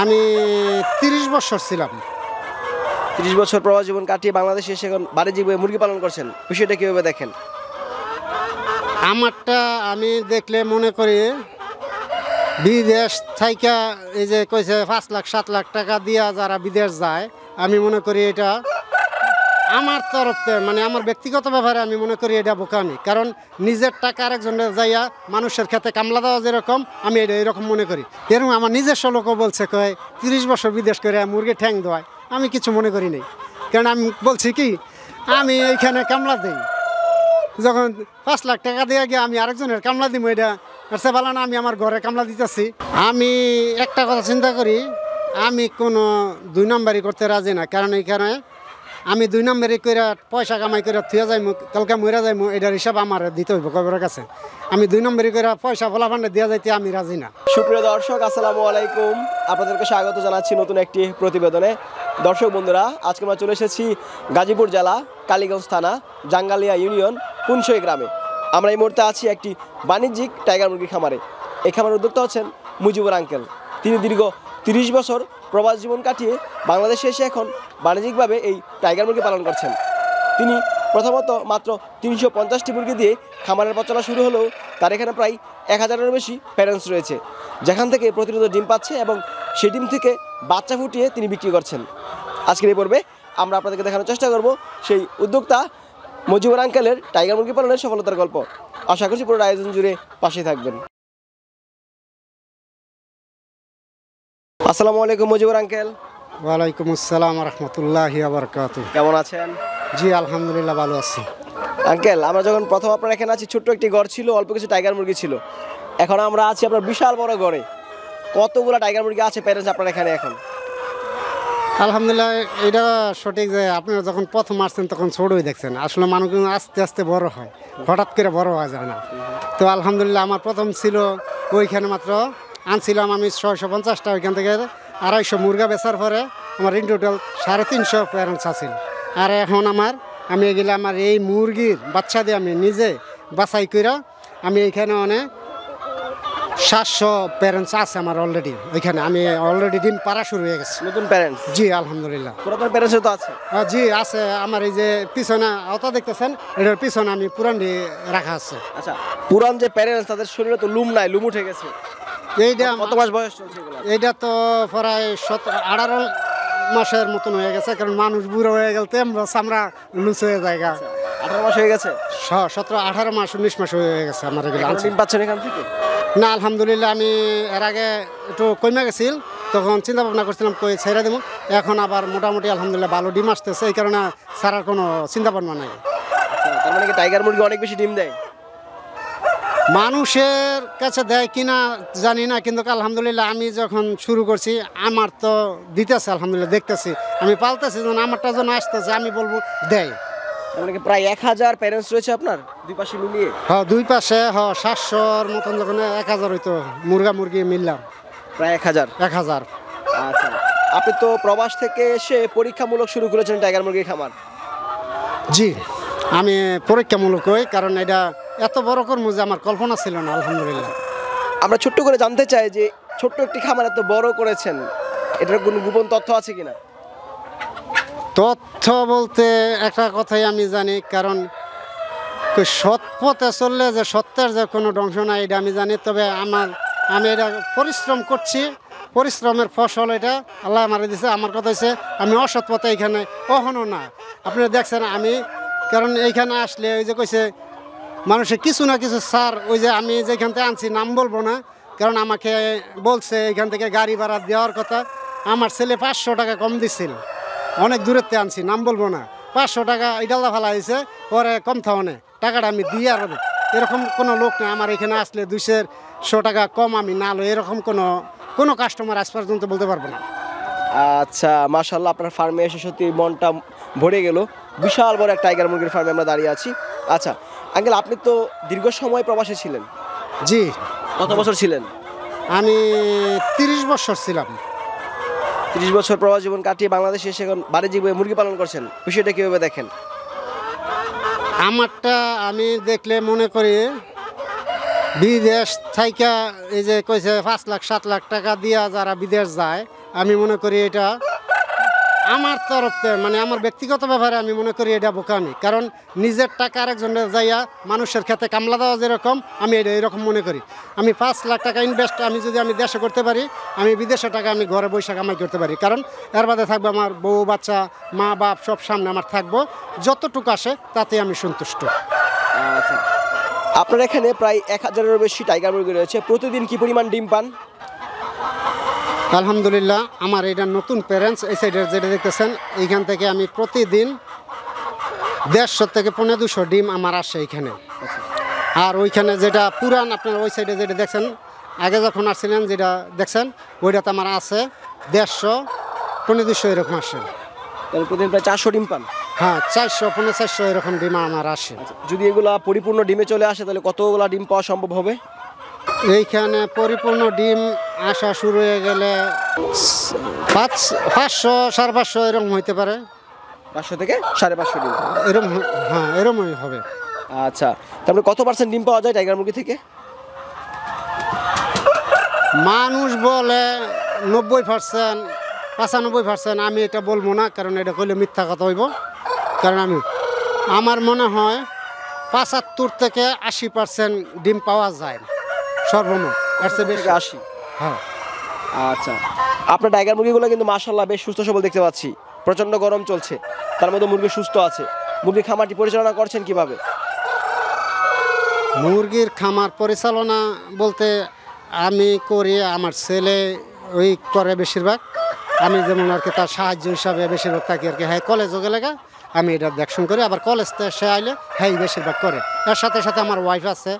আমি তিরিশ বছর ছিলাম। তিরিশ বছর প্রবাস জীবন কাটিয়ে বাংলাদেশে এসে এখন বাণিজ্যিক ভাবে মুরগি পালন করছেন। বিষয়টা কীভাবে দেখেন? আমারটা আমি দেখলে মনে করি বিদেশ থাইকা এই যে কইছে পাঁচ লাখ সাত লাখ টাকা দিয়া যারা বিদেশ যায় আমি মনে করি এটা আমার তরফতে মানে আমার ব্যক্তিগত ব্যাপারে আমি মনে করি এটা বোকামি। কারণ নিজের টাকা আরেকজনের যাইয়া মানুষের খেতে কামলা দেওয়া যেরকম, আমি এটা এরকম মনে করি। এরকম আমার নিজস্ব লোকও বলছে, কয়, তিরিশ বছর বিদেশ করে মুরগি ঠ্যাং দেওয়ায় আমি কিছু মনে করি নাই। কারণ আমি বলছি কি, আমি এইখানে কামলা দিই। যখন পাঁচ লাখ টাকা দিয়ে গিয়ে আমি আরেকজনের কামলা দিব এটা সে ভালো না, আমি আমার ঘরে কামলা দিতেছি। আমি একটা কথা চিন্তা করি, আমি কোনো দুই নম্বরই করতে রাজি না। কারণ এইখানে আমি দুই নম্বরই করে পয়সা কামাই করে থুয়ে যাইমু, কালকে মরে যাইমু, এটার হিসাব আমার দিতে হইব, কবরের কাছে। আমি দুই নম্বরই করে পয়সা ফলা ফান্ডে দিয়ে যাইতে আমি রাজি না। সুপ্রিয় দর্শক, আসসালামু আলাইকুম। আপনাদেরকে স্বাগত জানাচ্ছি নতুন একটি প্রতিবেদনে। দর্শক বন্ধুরা, আজকে আমরা চলে এসেছি গাজীপুর জেলা, কালীগঞ্জ থানা, জাঙ্গালিয়া ইউনিয়ন পুনশই গ্রামে। আমরা এই মুহূর্তে আছি একটি বাণিজ্যিক টাইগার মুরগি খামারে। এই খামারের উদ্যোক্তা হচ্ছেন মুজিবুর আঙ্কেল। তিনি দীর্ঘ তিরিশ বছর প্রবাস জীবন কাটিয়ে বাংলাদেশে এসে এখন বাণিজ্যিকভাবে এই টাইগার মুরগি পালন করছেন। তিনি প্রথমত মাত্র তিনশো পঞ্চাশটি মুরগি দিয়ে খামারের পচলা শুরু হলেও তার এখানে প্রায় এক হাজারেরও বেশি প্যারেন্টস রয়েছে। যেখান থেকে প্রতিনিয়ত ডিম পাচ্ছে এবং সেই ডিম থেকে বাচ্চা ফুটিয়ে তিনি বিক্রি করছেন। আজকের এই পর্বে আমরা আপনাদেরকে দেখানোর চেষ্টা করব সেই উদ্যোক্তা মজিবুর আঙ্কেলের টাইগার মুরগি পালনের সফলতার গল্প। আশা করছি পুরো আয়োজন জুড়ে পাশে থাকবেন। আসসালামু আলাইকুম মজিবুর আঙ্কেল। ওয়ালাইকুম আসসালাম রহমতুল্লাহ আবরকাত কেমন আছেন? জি আলহামদুলিল্লাহ ভালো আছি। আঙ্কেল আমরা যখন প্রথম আপনার এখানে আছি ছোট্ট একটি ঘর ছিল অল্প কিছু টাইগার মুরগি ছিল। এখন আমরা আছি আপনার বিশাল বড় ঘরে। কতগুলো টাইগার মুরগি আছে প্যারেন্টস আপনার এখানে এখন? আলহামদুলিল্লাহ এটা সঠিক যে আপনারা যখন প্রথম আসছেন তখন ছোটই দেখছেন। আসলে মানুষ কিন্তু আস্তে আস্তে বড় হয়। হঠাৎ করে বড় হওয়া যায় না। তো আলহামদুলিল্লাহ আমার প্রথম ছিল ওইখানে মাত্র আনছিলাম আমি ছয়শো পঞ্চাশটা ওইখান থেকে আড়াইশো মুরগা বেচার পরে আমার ইন টোটাল সাড়ে তিনশো প্যারেন্টস আছিল। আর এখন আমার আমি এগুলো আমার এই মুরগির বাচ্চা দিয়ে আমি নিজে বাছাই করে আমি এইখানে অনেক সাতশো প্যারেন্টস আছে আমার অলরেডি ওইখানে আমি অলরেডি ডিম পাড়া শুরু হয়ে গেছে। নতুন প্যারেন্টস জি আলহামদুলিল্লাহ। পুরাতন প্যারেন্টস তো আছে। জি আছে। আমার এই যে পিছনে আওতা দেখতেছেন এটার পিছনে আমি পুরান রাখা আছে। আচ্ছা পুরান যে প্যারেন্টস তাদের শরীরে তো লুম নাই লুম উঠে গেছে। এইটা কত মাস বয়স চলছে এইটা তো প্রায় সত আঠারো মাসের মতন হয়ে গেছে কারণ মানুষ বুড়ো হয়ে গেল তো আমরা লুচ হয়ে যায় গা। আঠারো মাস হয়ে গেছে? সতেরো আঠারো মাস উনিশ মাস হয়ে গেছে আমার এগুলো। ডিম পাচ্ছেন এখান থেকে? না আলহামদুলিল্লাহ আমি এর আগে একটু কমে গেছিল তখন চিন্তা ভাবনা করছিলাম কই ছেড়ে দেবো। এখন আবার মোটামুটি আলহামদুলিল্লাহ ভালো ডিম আসতেছে এই কারণে ছাড়ার কোনো চিন্তা ভাবনা নাই। আচ্ছা, তার মানে কি টাইগার মুরগি অনেক বেশি ডিম দেয়? মানুষের কাছে দেয় কিনা জানি না কিন্তু আলহামদুলিল্লাহ আমি যখন শুরু করছি আমার তো দিতেছে আলহামদুলিল্লাহ দেখতেছি। আমি পালতেছি যখন আমারটা যেন আসতেছে আমি বলব দেয়। মানে কি প্রায় এক হাজার প্যারেন্টস রয়েছে আপনার? দুই পাশে মিলিয়ে? হ দুই পাশে হ সাতশোর মতন যখন এক হাজার হইতো মুরগা মুরগি মিললাম। প্রায় এক হাজার? এক হাজার। আচ্ছা। আপনি তো প্রবাস থেকে এসে পরীক্ষামূলক শুরু করেছেন টাইগার মুরগির খামার? জি। আমি পরীক্ষামূলক হই কারণ এটা এত বড় কর্ম যে আমার কল্পনা ছিল না আলহামদুলিল্লাহ। আমরা ছোট্ট করে জানতে চাই যে ছোট্ট একটি খামার এত বড় করেছেন এটার কোনো গোপন তথ্য আছে কিনা? তথ্য বলতে একটা কথাই আমি জানি কারণ সৎ পথে চললে যে সত্যের যে কোনো ধ্বংস নাই এটা আমি জানি। তবে আমার আমি এটা পরিশ্রম করছি পরিশ্রমের ফসল এটা আল্লাহ আমার দিছে আমার কথা হচ্ছে আমি অসৎ পথে এখানে কখনো না। আপনি দেখছেন আমি কারণ এইখানে আসলে ওই যে কইছে মানুষের কিছু না কিছু সার ওই যে আমি যেখান থেকে আনছি নাম বলব না, কারণ আমাকে বলছে এখান থেকে গাড়ি ভাড়া দেওয়ার কথা, আমার ছেলে পাঁচশো টাকা কম দিচ্ছিল অনেক দূরের আনছি, নাম বলব না। পাঁচশো টাকা ইডাল্লা ফেলা হয়েছে পরে কম থাওনে টাকাটা আমি দিয়ে আর এরকম কোনো লোক নেই, আমার এখানে আসলে দুইশো টাকা কম আমি না লো এরকম কোনো কোনো কাস্টমার আজ পর্যন্ত বলতে পারব না। আচ্ছা মাশাল্লাহ আপনার ফার্মে এসে সত্যি মনটা ভরে গেল। বিশাল বড় এক টাইগার মুরগির ফার্মে আমরা দাঁড়িয়ে আছি। আচ্ছা আঙ্কেল আপনি তো দীর্ঘ সময় প্রবাসে ছিলেন। জি। কত বছর ছিলেন? আমি তিরিশ বছর ছিলাম। তিরিশ বছর প্রবাস জীবন কাটিয়ে বাংলাদেশে এসে এখন বাণিজ্যিকভাবে মুরগি পালন করছেন। বিষয়টা কীভাবে দেখেন? আমারটা আমি দেখলে মনে করি বিদেশ থাইকা এই যে কইছে পাঁচ লাখ, সাত লাখ টাকা দিয়া যারা বিদেশ যায়, আমি মনে করি এটা আমার তরফ মানে আমার ব্যক্তিগত ব্যাপারে আমি মনে করি এটা বোকামি। কারণ নিজের টাকা আরেকজনের যাইয়া মানুষের ক্ষেত্রে কামলা দেওয়া যেরকম, আমি এটা এরকম মনে করি। আমি পাঁচ লাখ টাকা ইনভেস্ট আমি যদি আমি দেশে করতে পারি, আমি বিদেশে টাকা আমি ঘরে বৈশাখ কামাই করতে পারি। কারণ এর বাদে থাকবে আমার বউ, বাচ্চা, মা, বাপ সব সামনে আমার থাকব। যতটুকু আসে তাতে আমি সন্তুষ্ট। আচ্ছা। আপনার এখানে প্রায় এক হাজারেরও বেশি টাইগার মুরগি রয়েছে। প্রতিদিন কি পরিমাণ ডিম পান? আলহামদুলিল্লাহ আমার এটা নতুন প্যারেন্টস এই সাইডের যেটা দেখতেছেন এইখান থেকে আমি প্রতিদিন দেড়শো থেকে পনেরো দুশো ডিম আমার আসে এইখানে। আর ওইখানে যেটা পুরান আপনার ওই সাইডে যেটা দেখছেন আগে যখন আসছিলেন যেটা দেখছেন ওইটাতে আমার আছে দেড়শো পনেরো দুশো এরকম আসে। প্রতিদিন প্রায় চারশো ডিম পান? হ্যাঁ চারশো পনেরো চারশো এরকম ডিম আমার আসে। যদি এগুলা পরিপূর্ণ ডিমে চলে আসে তাহলে কতগুলা ডিম পাওয়া সম্ভব হবে? এইখানে পরিপূর্ণ ডিম আসা শুরু হয়ে গেলে পাঁচ পাঁচশো সাড়ে পাঁচশো এরকম হইতে পারে। পাঁচশো থেকে সাড়ে পাঁচশো ডিম। এরম হ্যাঁ এরমই হবে। আচ্ছা তারপরে কত পার্সেন্ট ডিম পাওয়া যায় টাইগার মুরগি থেকে? মানুষ বলে নব্বই পার্সেন্ট পঁচানব্বই পার্সেন্ট আমি এটা বলব না কারণ এটা করলে মিথ্যা কথা হইব। কারণ আমি আমার মনে হয় পঁচাত্তর থেকে আশি পার্সেন্ট ডিম পাওয়া যায় সর্বমোট। এর চেয়ে বেশি। আশি? হ্যাঁ। আচ্ছা। আপনার টাইগার মুরগিগুলো কিন্তু মাশাল্লাহ বেশ সুস্থ সবল দেখতে পাচ্ছি। প্রচণ্ড গরম চলছে। তার মধ্যে মুরগি সুস্থ আছে। মুরগির খামারটি পরিচালনা করছেন কীভাবে? মুরগির খামার পরিচালনা বলতে আমি করি আমার ছেলে ওই করে বেশিরভাগ। আমি যেমন আর কি তার সাহায্য হিসাবে বেশিরভাগ থাকি আর কি। হ্যাঁ কলেজও গেলে আমি এটা দেখশন করি। আবার কলেজ থেকে সে আইলে হ্যাঁ বেশিরভাগ করে। এর সাথে সাথে আমার ওয়াইফ আছে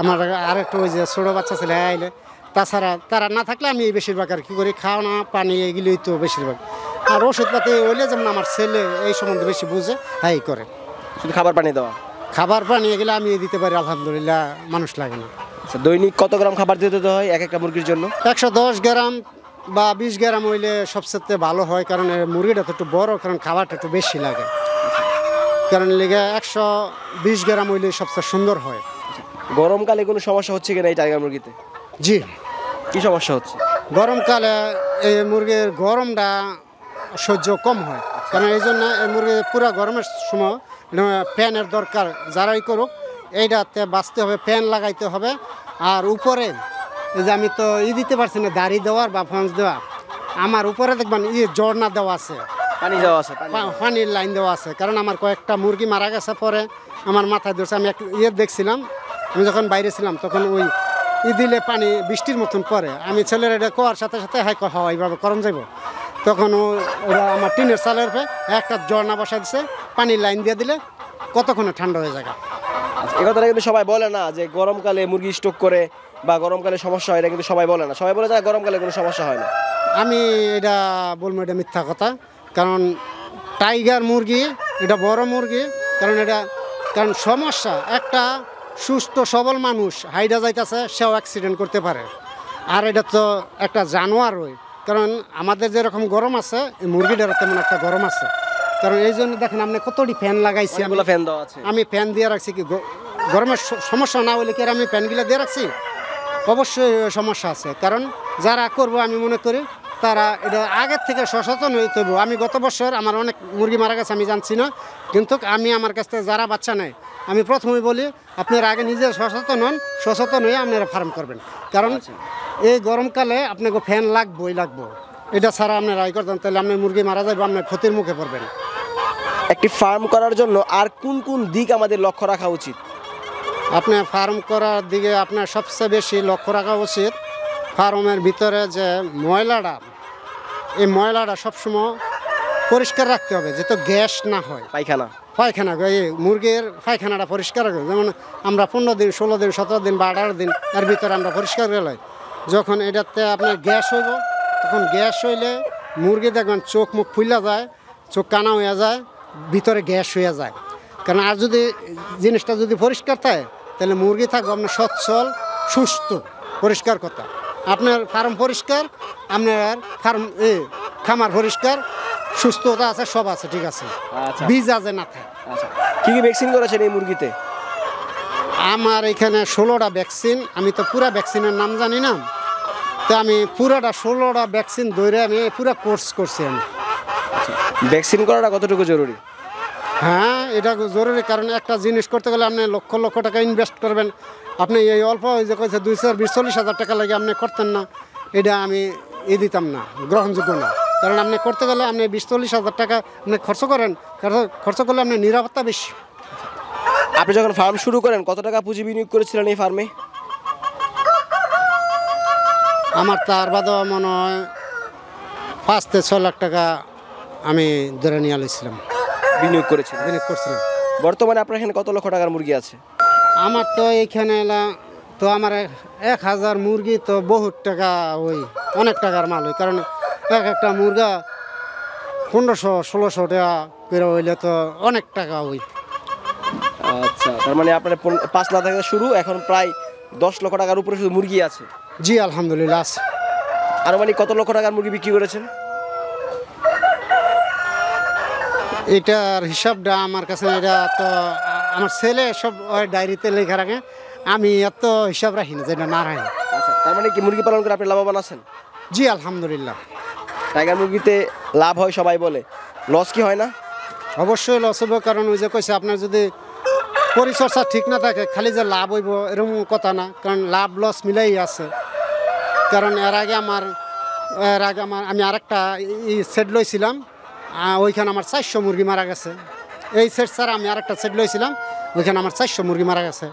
আমার আরেকটা ওই যে ছোটো বাচ্চা ছেলে হ্যাঁ আইলে। তাছাড়া তারা না থাকলে আমি এই বেশিরভাগ আর কি করি। খাওয়ানো পানি এগুলোই তো বেশিরভাগ। আর ওষুধপাতি হইলে যেমন আমার ছেলে এই সম্বন্ধে বেশি বুঝে হ্যাঁ করে। শুধু খাবার পানি দেওয়া? খাবার পানি এগুলো আমি দিতে পারি আলহামদুলিল্লাহ মানুষ লাগে না। আচ্ছা দৈনিক কত গ্রাম খাবার দিতে দিতে হয় এক একটা মুরগির জন্য? একশো দশ গ্রাম বা বিশ গ্রাম হইলে সবচেয়ে ভালো হয় কারণ মুরগিটা তো একটু বড় কারণ খাবারটা একটু বেশি লাগে। কারণ লেগে একশো বিশ গ্রাম হইলে সবচেয়ে সুন্দর হয়। গরমকালে কোনো সমস্যা হচ্ছে কিনা এই টাইগার মুরগিতে? জি। কি সমস্যা হচ্ছে? গরমকালে এই মুরগির গরমটা সহ্য কম হয়। কারণ এই জন্য এই মুরগি পুরো গরমের সময় ফ্যানের দরকার যারাই করুক এইটাতে বাঁচতে হবে ফ্যান লাগাইতে হবে। আর উপরে যে আমি তো ই দিতে পারছি না দাড়ি দেওয়ার বা ফঞ্চ দেওয়া। আমার উপরে দেখবেন ই জর্না দেওয়া আছে। পানি দেওয়া আছে পানি পানির লাইন দেওয়া আছে। কারণ আমার কয়েকটা মুরগি মারা গেছে পরে আমার মাথায় ধরছে আমি এক ইয়ে দেখছিলাম আমি যখন বাইরে ছিলাম তখন ওই ই দিলে পানি বৃষ্টির মতন পরে। আমি ছেলের এটা কোয়ার সাথে সাথে হাই হওয়া এইভাবে করম যাইব। তখন ওরা আমার টিনের চালের পে একটা ঝর্ণা বসা দিছে পানির লাইন দিয়ে দিলে কতক্ষণে ঠান্ডা হয়ে যায় এ কথাটা কিন্তু সবাই বলে না যে গরমকালে মুরগি স্টক করে বা গরমকালে সমস্যা হয় এটা কিন্তু সবাই বলে না। সবাই বলে যায় গরমকালে কোনো সমস্যা হয় না। আমি এটা বলব এটা মিথ্যা কথা। কারণ টাইগার মুরগি এটা বড় মুরগি কারণ এটা কারণ সমস্যা একটা সুস্থ সবল মানুষ হাইডা যাইতেছে সেও অ্যাক্সিডেন্ট করতে পারে। আর এটা তো একটা জানোয়ার ওই। কারণ আমাদের যেরকম গরম আছে এই মুরগিটারও তেমন একটা গরম আছে। কারণ এই জন্য দেখেন আপনি কতটি ফ্যান লাগাইছি আমি। ফ্যান দেওয়া আছে। আমি ফ্যান দিয়ে রাখছি কি গরমের সমস্যা না হলে কি আর আমি ফ্যানগুলো দিয়ে রাখছি? অবশ্যই সমস্যা আছে। কারণ যারা করব আমি মনে করি তারা এটা আগের থেকে সচেতন হইতে হবে আমি গত বছর আমার অনেক মুরগি মারা গেছে আমি জানছি না। কিন্তু আমি আমার কাছ থেকে যারা বাচ্চা নেয় আমি প্রথমেই বলি আপনারা আগে নিজে সচেতন হন সচেতন হয়ে আপনারা ফার্ম করবেন। কারণ এই গরমকালে আপনাকে ফ্যান লাগবোই লাগবো। এটা ছাড়া আপনারা আয় করতেন তাহলে আপনার মুরগি মারা যাবে আপনার ক্ষতির মুখে পড়বেন। একটি ফার্ম করার জন্য আর কোন কোন দিক আমাদের লক্ষ্য রাখা উচিত? আপনার ফার্ম করার দিকে আপনার সবচেয়ে বেশি লক্ষ্য রাখা উচিত ফার্মের ভিতরে যে ময়লাটা এই ময়লাটা সবসময় পরিষ্কার রাখতে হবে যাতে গ্যাস না হয়। পায়খানা। পায়খানা এই মুরগির পায়খানাটা পরিষ্কার রাখবে যেমন আমরা পনেরো দিন ষোলো দিন সতেরো দিন বা আঠারো দিন এর ভিতরে আমরা পরিষ্কার গেলে যখন এটাতে আপনার গ্যাস হইব তখন গ্যাস হইলে মুরগি দেখবেন চোখ মুখ ফুলা যায় চোখ কানা হয়ে যায় ভিতরে গ্যাস হয়ে যায়। কারণ আর যদি জিনিসটা যদি পরিষ্কার থাকে তাহলে মুরগি থাকবে আপনার সচ্ছল সুস্থ পরিষ্কার কথা। আপনার ফার্ম পরিষ্কার আপনার ফার্ম এ খামার পরিষ্কার সুস্থতা আছে সব আছে ঠিক আছে। আচ্ছা। বীজ আছে না থাকে। আচ্ছা। কি কি ভ্যাকসিন করেছেন এই মুরগিতে? আমার এখানে ষোলোটা ভ্যাকসিন আমি তো পুরা ভ্যাকসিনের নাম জানি না। তো আমি পুরাটা ষোলোটা ভ্যাকসিন ধরে আমি পুরা কোর্স করছি আমি। ভ্যাকসিন করাটা কতটুকু জরুরি? হ্যাঁ এটা জরুরি কারণ একটা জিনিস করতে গেলে আপনি লক্ষ লক্ষ টাকা ইনভেস্ট করবেন। আপনি এই অল্প ওই যে কইছে দুইশো বিশ চল্লিশ হাজার টাকা লাগে আপনি করতেন না এটা আমি ই দিতাম না গ্রহণযোগ্য না। কারণ আপনি করতে গেলে আপনি বিশ চল্লিশ হাজার টাকা আপনি খরচ করেন খরচ- খরচ করলে আপনি নিরাপত্তা বেশি। আপনি যখন ফার্ম শুরু করেন কত টাকা পুঁজি বিনিয়োগ করেছিলেন এই ফার্মে আমার তার বাদে মনে হয় পাঁচ থেকে ছ লাখ টাকা আমি ধরে নিয়ে আলোছিলাম বিনিয়োগ করেছিলেন বিনিয়োগ করছিলাম বর্তমানে আপনার এখানে কত লক্ষ টাকার মুরগি আছে? আমার তো এইখানে এলা তো আমার এক- এক হাজার মুরগি তো বহুত টাকা ওই অনেক টাকার মাল ওই কারণ এক একটা মুরগা পনেরোশো ষোলোশো টাকা করে হইলে তো অনেক টাকা ওই। আচ্ছা তার মানে আপনার পন- পাঁচ লাখ টাকা শুরু এখন প্রায় দশ লক্ষ টাকার উপরে শুধু মুরগি আছে। জি আলহামদুলিল্লাহ আছে। আর মানে কত লক্ষ টাকার মুরগি বিক্রি করেছেন? এটার হিসাবটা আমার কাছে এটা তো আমার ছেলে সব ওই ডায়েরিতে লেখা রাখে। আমি এত হিসাব রাখি না যেটা না রাখি। আচ্ছা তার মানে কি মুরগি পালন করে আপনি লাভবান আছেন? জি আলহামদুলিল্লাহ। টাইগার মুরগিতে লাভ হয় সবাই বলে। লস কি হয় না? অবশ্যই লস হইব কারণ ওই যে কইছে আপনার যদি পরিচর্যা ঠিক না থাকে খালি যে লাভ হইব এরকম কথা না। কারণ লাভ লস মিলাই আছে। কারণ এর আগে আমার এর আগে আমার আমি আরেকটা সেট লইছিলাম। ওইখানে আমার চারশো মুরগি মারা গেছে। এই সেট স্যার আমি আরেকটা সেট লইছিলাম ওইখানে আমার চারশো মুরগি মারা গেছে।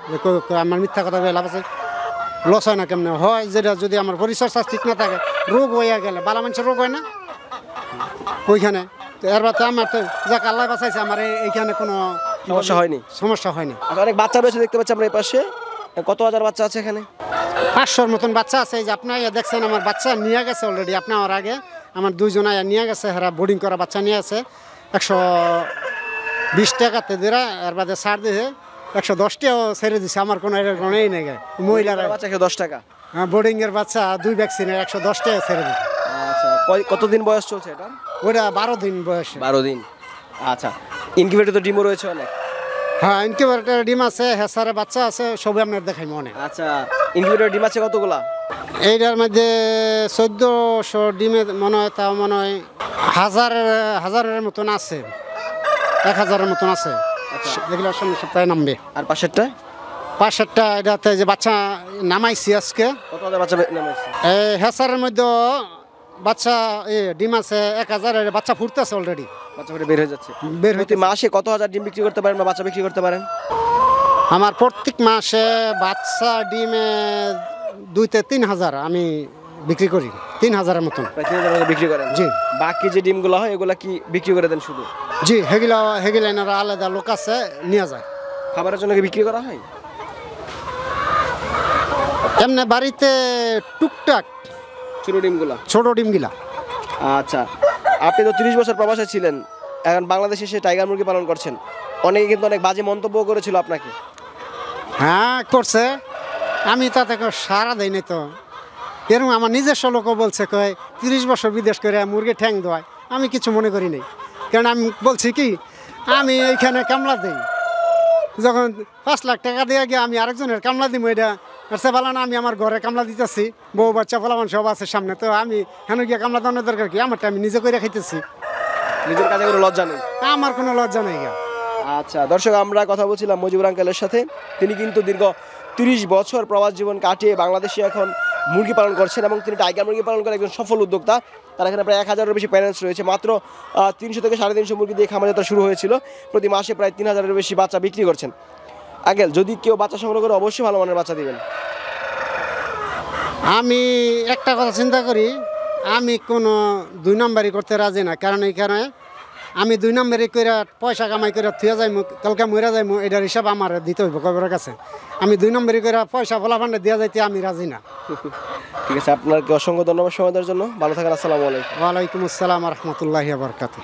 আমার মিথ্যা কথা বলে লাভ আছে। লস হয় না কেমনে? হয় যেটা যদি আমার পরিচর্যা ঠিক না থাকে রোগ হইয়া গেলে বালা মানুষের রোগ হয় না? ওইখানে। তো এর বাদে আমার তো যাক আল্লাহ বাঁচাইছে আমার এইখানে কোনো সমস্যা হয়নি? সমস্যা হয়নি। আচ্ছা, অনেক বাচ্চা রয়েছে দেখতে পাচ্ছি আমরা এই পাশে। কত হাজার বাচ্চা আছে এখানে? পাঁচশোর মতন বাচ্চা আছে। এই যে আপনার দেখছেন আমার বাচ্চা নিয়ে গেছে অলরেডি আপনার আগে। আমার দুইজন আয়া নিয়ে গেছে হেরা বোর্ডিং করা বাচ্চা নিয়ে আছে একশো বিশ টাকাতে দিরা এর বাদে সার দিয়ে একশো দশটাও ছেড়ে দিছে আমার কোনো এর কোনো এই নেই মহিলারা বাচ্চা একশো দশ টাকা? হ্যাঁ বোর্ডিংয়ের বাচ্চা দুই ভ্যাকসিনের একশো দশটাও ছেড়ে দিছে। আচ্ছা কতদিন বয়স চলছে এটা? ওটা বারো দিন বয়স। বারো দিন। আচ্ছা ইনকিউবেটর তো ডিমও রয়েছে অনেক? হ্যাঁ ইনকিউবেটার ডিম আছে হেসারে বাচ্চা আছে সবই আপনার দেখাই মনে। আচ্ছা ইনকিউবেটর ডিম আছে কতগুলা? এইটার মধ্যে চোদ্দোশো ডিমে মনে হয় তাও মনে হয় হাজার হাজারের মতন আছে। এক হাজারের মতন আছে। এগুলো সামনে সপ্তাহে নামবে। আর পাশেরটা? পাশেরটা এটাতে যে বাচ্চা নামাইছি আজকে হেসারের মধ্যে বাচ্চা এ ডিম আছে এক হাজারের বাচ্চা ফুটতেছে অলরেডি বাচ্চা ফুটে বের হয়ে যাচ্ছে। বের হইতে মাসে কত হাজার ডিম বিক্রি করতে পারেন বা বাচ্চা বিক্রি করতে পারেন? আমার প্রত্যেক মাসে বাচ্চা ডিমে দুইতে তিন হাজার আমি বিক্রি করি তিন হাজারের মতন। তিন হাজার মতো বিক্রি করেন? জি। বাকি যে ডিমগুলো হয় এগুলা কি বিক্রি করে দেন শুধু? জি হেগুলা হেগিলা হেগিলাইনার আলাদা লোক আছে নিয়ে যায়। খাবারের জন্য কি বিক্রি করা হয়? এমনি বাড়িতে টুকটাক ছোটো ডিমগুলা? ছোট ডিমগুলা। আচ্ছা। আপনি তো তিরিশ বছর প্রবাসে ছিলেন এখন বাংলাদেশে এসে টাইগার মুরগি পালন করছেন। অনেকে কিন্তু অনেক বাজে মন্তব্য করেছিল আপনাকে। হ্যাঁ করছে। আমি তাতে কেউ সারা দেয় নাই তো। এরকম আমার নিজস্ব লোকও বলছে কয় তিরিশ বছর বিদেশ করে মুরগি ঠ্যাং দেওয়ায় আমি কিছু মনে করি নাই। কারণ আমি বলছি কি আমি এইখানে কামলা দিই। যখন পাঁচ লাখ টাকা দিয়ে গিয়ে আমি আরেকজনের কামলা দিব এটা আর সে বলা না আমি আমার ঘরে কামলা দিতেছি। বউ বাচ্চা ফলামান সব আছে সামনে তো আমি হেন গিয়ে কামলা দেওয়ার দরকার কি? আমারটা আমি নিজে করে খাইতেছি। নিজের কাজে কোনো লজ্জা নেই? আমার কোনো লজ্জা নেই আচ্ছা দর্শক আমরা কথা বলছিলাম মজিবুর আঙ্কেলের সাথে। তিনি কিন্তু দীর্ঘ তিরিশ বছর প্রবাস জীবন কাটিয়ে বাংলাদেশে এখন মুরগি পালন করছেন এবং তিনি টাইগার মুরগি পালন করে একজন সফল উদ্যোক্তা। তার এখানে প্রায় এক হাজারের বেশি প্যারেন্টস রয়েছে। মাত্র তিনশো থেকে সাড়ে তিনশো মুরগি দিয়ে খামার যাত্রা শুরু হয়েছিল। প্রতি মাসে প্রায় তিন হাজারের বেশি বাচ্চা বিক্রি করছেন। আঙ্কেল, যদি কেউ বাচ্চা সংগ্রহ করে, অবশ্যই ভালো মানের বাচ্চা দিবেন। আমি একটা কথা চিন্তা করি। আমি কোনো দুই নম্বরই করতে রাজি না। কারণ এইখানে আমি দুই নম্বরে করে পয়সা কামাই করে থুয়ে যাইমু কালকে মরে যাইমু এটার হিসাব আমার দিতে হইব কবরের কাছে। আমি দুই নম্বরে করে পয়সা বলা ভান্ডে দিয়া যাইতে আমি রাজি না। ঠিক আছে আপনাকে অসংখ্য ধন্যবাদ সময় দেওয়ার জন্য। ভালো থাকেন আসসালামু আলাইকুম। ওয়ালাইকুম আসসালাম রহমতুল্লাহ বরকাত